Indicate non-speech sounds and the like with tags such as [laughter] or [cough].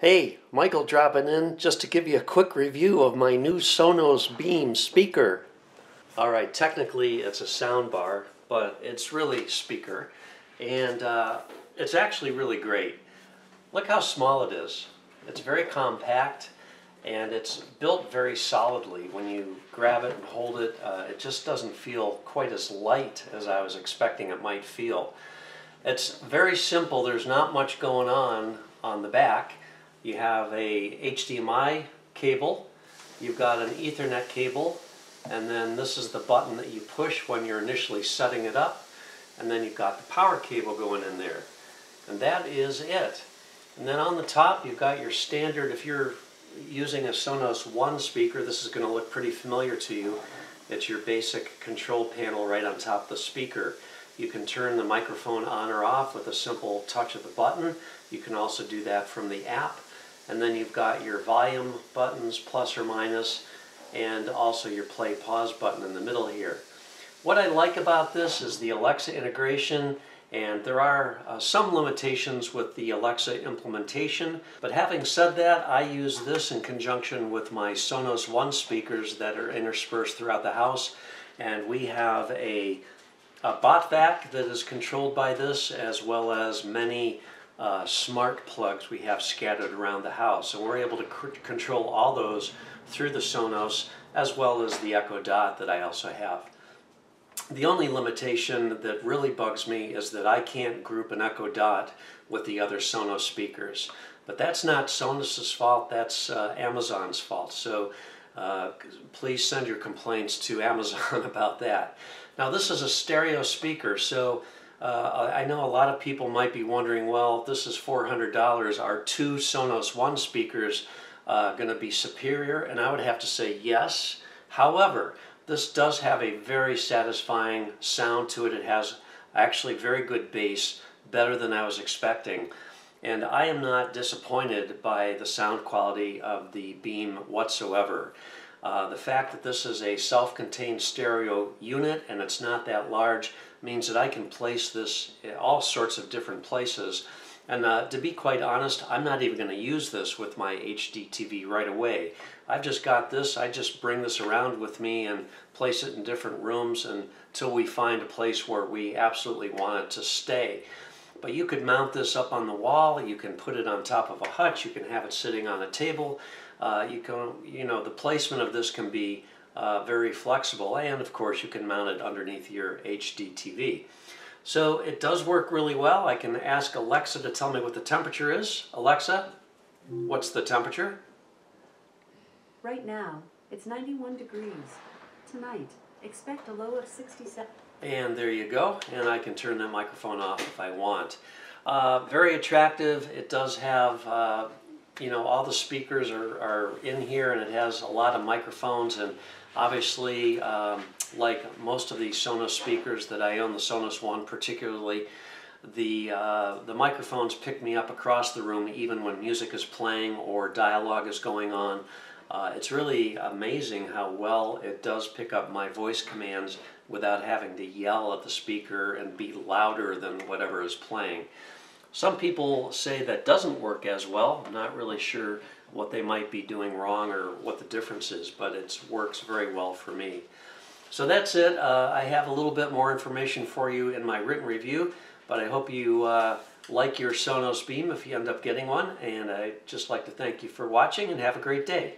Hey, Michael dropping in just to give you a quick review of my new Sonos Beam speaker. Alright, technically it's a sound bar, but it's really speaker. And uh, it's actually really great. Look how small it is. It's very compact and it's built very solidly. When you grab it and hold it, uh, it just doesn't feel quite as light as I was expecting it might feel. It's very simple. There's not much going on on the back. You have a HDMI cable, you've got an Ethernet cable, and then this is the button that you push when you're initially setting it up, and then you've got the power cable going in there. And that is it. And then on the top you've got your standard, if you're using a Sonos One speaker, this is going to look pretty familiar to you. It's your basic control panel right on top of the speaker. You can turn the microphone on or off with a simple touch of the button. You can also do that from the app. And then you've got your volume buttons, plus or minus, and also your play pause button in the middle here. What I like about this is the Alexa integration and there are uh, some limitations with the Alexa implementation, but having said that, I use this in conjunction with my Sonos One speakers that are interspersed throughout the house. And we have a, a bot vac that is controlled by this, as well as many uh, smart plugs we have scattered around the house. And we're able to control all those through the Sonos, as well as the Echo Dot that I also have. The only limitation that really bugs me is that I can't group an Echo Dot with the other Sonos speakers. But that's not Sonos's fault, that's uh, Amazon's fault. So uh, please send your complaints to Amazon [laughs] about that. Now this is a stereo speaker, so uh, I know a lot of people might be wondering, well, this is $400, are two Sonos One speakers uh, going to be superior? And I would have to say yes. However, this does have a very satisfying sound to it. It has actually very good bass, better than I was expecting. And I am not disappointed by the sound quality of the Beam whatsoever. Uh, the fact that this is a self-contained stereo unit and it's not that large means that I can place this in all sorts of different places. And uh, to be quite honest, I'm not even going to use this with my HD TV right away. I've just got this, I just bring this around with me and place it in different rooms until we find a place where we absolutely want it to stay. But you could mount this up on the wall, you can put it on top of a hutch, you can have it sitting on a table. Uh, you can, you know, the placement of this can be uh, very flexible and of course you can mount it underneath your HD TV. So it does work really well. I can ask Alexa to tell me what the temperature is. Alexa, what's the temperature? Right now, it's 91 degrees. Tonight, expect a low of 67. And there you go. And I can turn that microphone off if I want. Uh, very attractive. It does have, uh, you know, all the speakers are, are in here and it has a lot of microphones and obviously, um, like most of the Sonos speakers that I own, the Sonos One particularly, the, uh, the microphones pick me up across the room even when music is playing or dialogue is going on. Uh, it's really amazing how well it does pick up my voice commands without having to yell at the speaker and be louder than whatever is playing. Some people say that doesn't work as well. I'm not really sure what they might be doing wrong or what the difference is, but it works very well for me. So that's it. Uh, I have a little bit more information for you in my written review, but I hope you uh, like your Sonos Beam if you end up getting one, and I'd just like to thank you for watching and have a great day.